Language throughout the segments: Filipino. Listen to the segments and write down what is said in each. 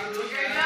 Okay.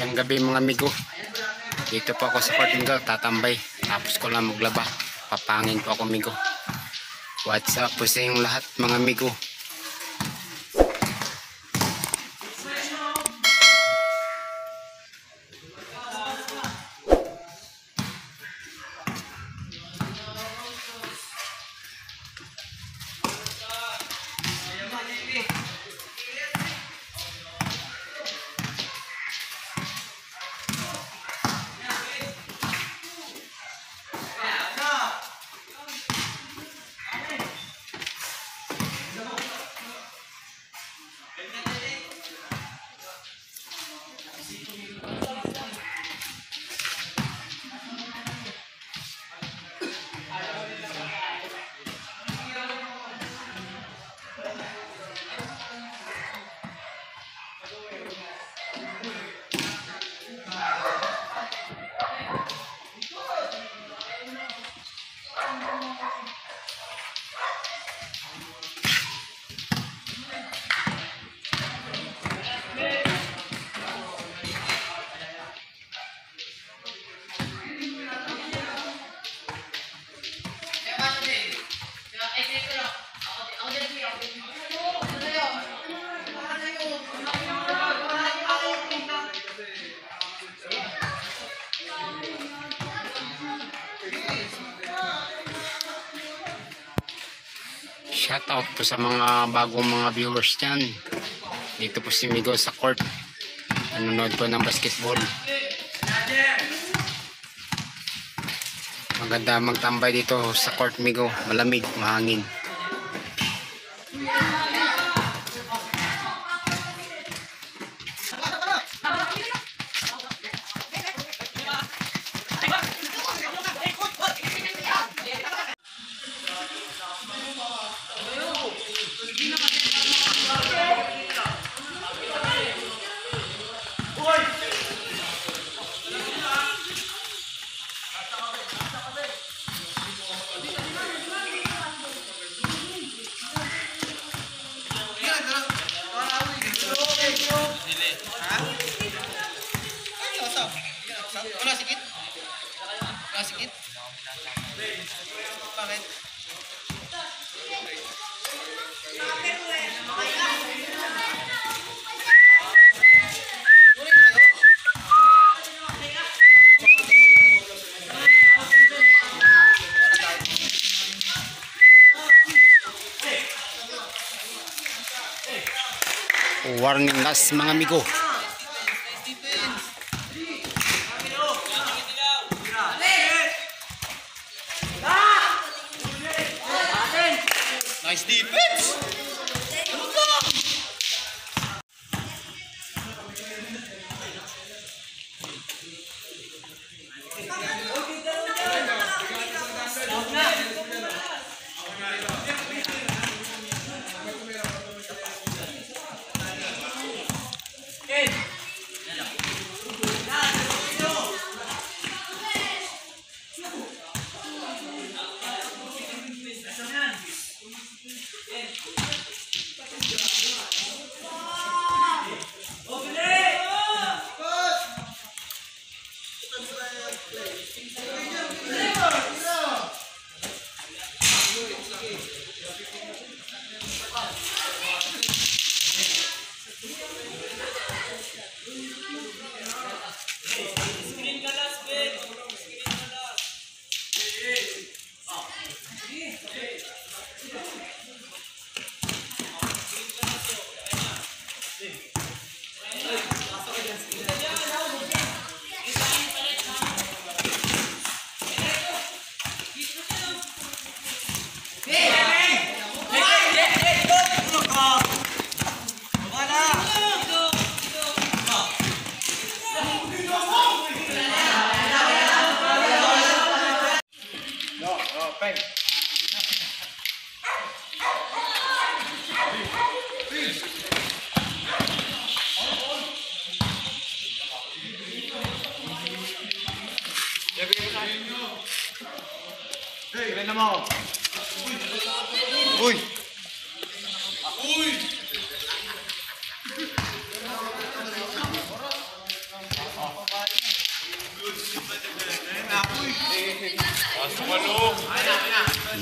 Hanggang gabi mga amigo. Dito po ako sa Portingal, tatambay. Tapos ko lang maglaba. Papangin po ako amigo. What's up po sa inyong lahat mga amigo. Out po sa mga bagong mga viewers dyan. Dito po si Migo sa court. Nanonood po ng basketball. Maganda magtambay dito sa court Migo. Malamig, mahangin. Warning last mga amigo. Nice defense! Thank you. Tignan mo. Uy! Uy!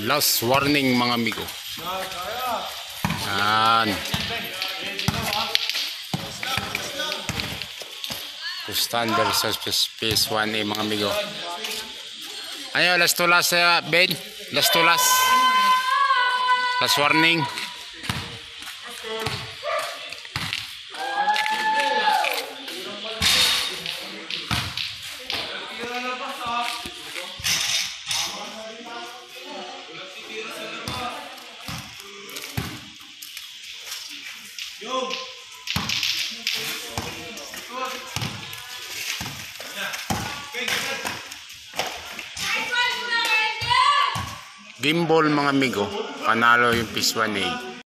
Last warning mga amigo. Yan. Kustan versus Space 1A mga amigo. Ayo, last to last uh, Ben. Last to last. Last warning. Gimbal mga amigo. Panalo yung 1A.